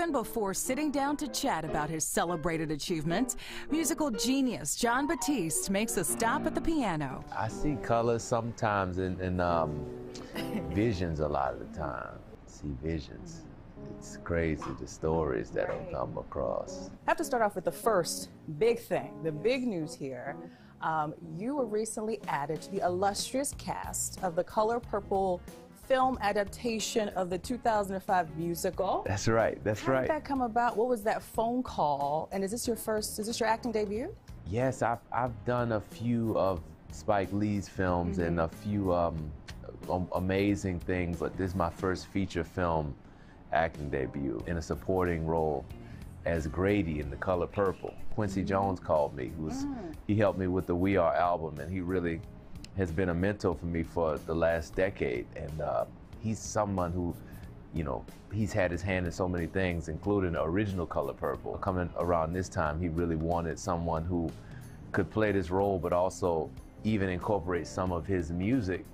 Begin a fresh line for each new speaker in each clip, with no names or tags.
And before sitting down to chat about his celebrated achievements, musical genius Jon Batiste makes a stop at the piano.
I see colors sometimes and in um, visions a lot of the time. see visions. It's crazy the stories that I've come across.
I have to start off with the first big thing, the big news here. Um, you were recently added to the illustrious cast of the Color Purple film adaptation of the 2005 musical.
That's right. That's
How
right.
How did that come about? What was that phone call? And is this your first? Is this your acting debut?
Yes, I've I've done a few of Spike Lee's films mm -hmm. and a few um, amazing things, but this is my first feature film acting debut in a supporting role as Grady in The Color Purple. Quincy mm-hmm. Jones called me. He was mm. he helped me with the We Are album, and he really has been a mentor for me for the last decade. And uh, he's someone who, you know, he's had his hand in so many things, including the original Color Purple. Coming around this time, he really wanted someone who could play this role, but also even incorporate some of his music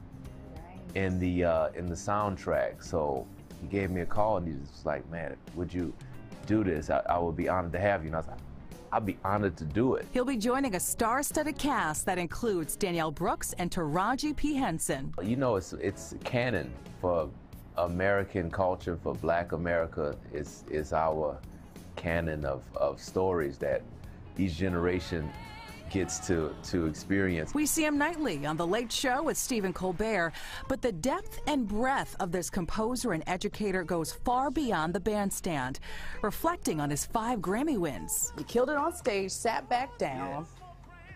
in the uh, in the soundtrack. So he gave me a call and he was like, "Man, would you do this? I, I would be honored to have you." And I was like, I'd be honored to do it.
He'll be joining a star-studded cast that includes Danielle Brooks and Taraji P. Henson.
You know, it's it's canon for American culture, for Black America. Is is our canon of, of stories that each generation gets to, to experience.
We see him nightly on The Late Show with Stephen Colbert, but the depth and breadth of this composer and educator goes far beyond the bandstand, reflecting on his five Grammy wins.
He killed it on stage, sat back down. Yes.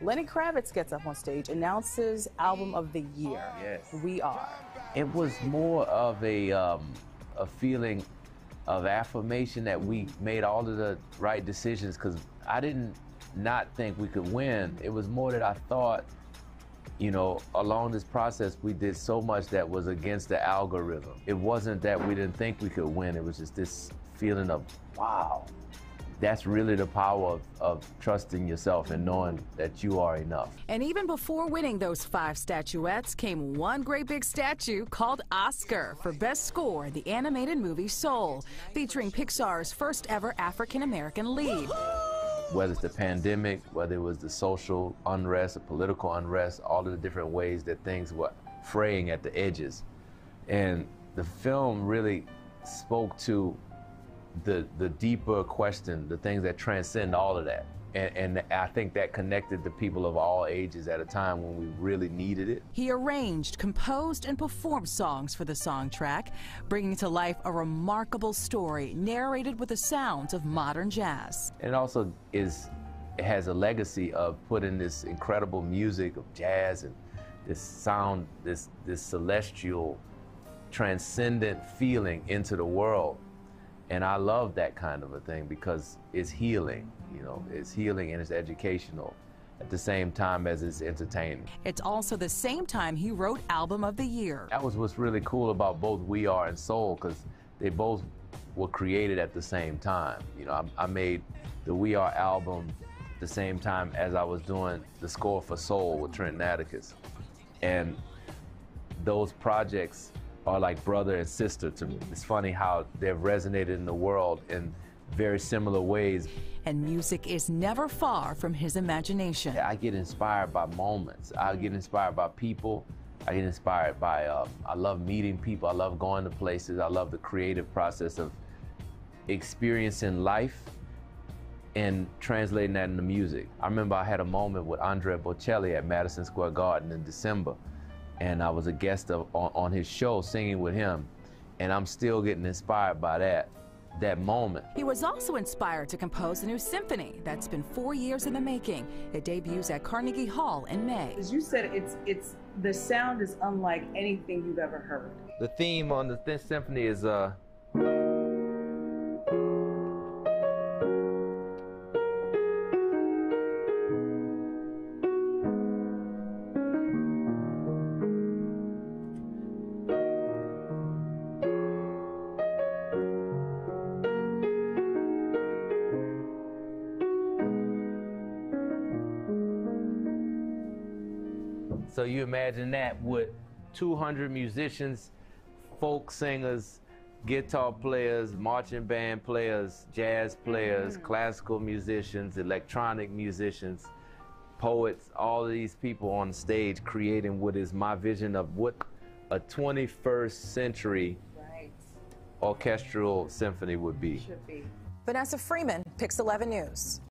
Lenny Kravitz gets up on stage, announces album of the year.
Yes.
We are.
It was more of a, um, a feeling of affirmation that we made all of the right decisions because I didn't not think we could win. It was more that I thought, you know, along this process, we did so much that was against the algorithm. It wasn't that we didn't think we could win. It was just this feeling of, wow, that's really the power of, of, trusting yourself and knowing that you are enough.
And even before winning those five statuettes came one great big statue called Oscar for Best Score in the animated movie Soul, featuring Pixar's first ever African American lead
whether it's the pandemic, whether it was the social unrest, the political unrest, all of the different ways that things were fraying at the edges. And the film really spoke to the, the deeper question, the things that transcend all of that. And, and, I think that connected the people of all ages at a time when we really needed it.
He arranged, composed, and performed songs for the song track, bringing to life a remarkable story narrated with the sounds of modern jazz.
And it also is it has a legacy of putting this incredible music of jazz and this sound, this this celestial, transcendent feeling into the world. And I love that kind of a thing because it's healing. You know, it's healing and it's educational at the same time as it's entertaining.
It's also the same time he wrote Album of the Year.
That was what's really cool about both We Are and Soul because they both were created at the same time. You know, I, I made the We Are album the same time as I was doing the score for Soul with Trent Atticus. And those projects are like brother and sister to me. It's funny how they've resonated in the world in very similar ways.
And music is never far from his imagination.
I get inspired by moments. I get inspired by people. I get inspired by, uh, I love meeting people. I love going to places. I love the creative process of experiencing life and translating that into music. I remember I had a moment with Andrea Bocelli at Madison Square Garden in December, and I was a guest of, on, on his show singing with him, and I'm still getting inspired by that that moment.
He was also inspired to compose a new symphony that's been four years in the making. It debuts at Carnegie Hall in May.
As you said, it's it's the sound is unlike anything you've ever heard.
The theme on the symphony is uh So you imagine that with 200 musicians, folk singers, guitar players, marching band players, jazz players, mm. classical musicians, electronic musicians, poets, all of these people on stage creating what is my vision of what a 21st century
Right.
orchestral symphony would be.
Should be.
Vanessa Freeman, Pix 11 News.